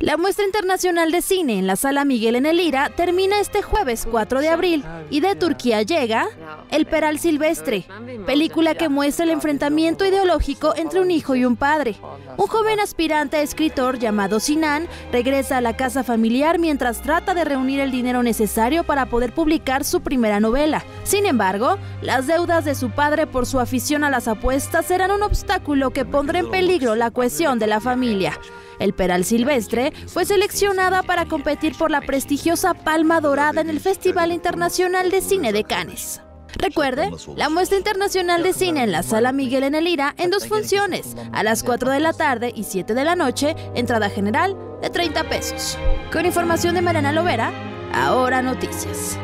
La muestra internacional de cine en la sala Miguel en el Ira termina este jueves 4 de abril y de Turquía llega El Peral Silvestre, película que muestra el enfrentamiento ideológico entre un hijo y un padre. Un joven aspirante a escritor llamado Sinan regresa a la casa familiar mientras trata de reunir el dinero necesario para poder publicar su primera novela. Sin embargo, las deudas de su padre por su afición a las apuestas serán un obstáculo que pondrá en peligro la cohesión de la familia. El Peral Silvestre fue seleccionada para competir por la prestigiosa Palma Dorada en el Festival Internacional de Cine de Cannes. Recuerde, la muestra internacional de cine en la Sala Miguel en el Ira en dos funciones, a las 4 de la tarde y 7 de la noche, entrada general de 30 pesos. Con información de Mariana Lovera, ahora noticias.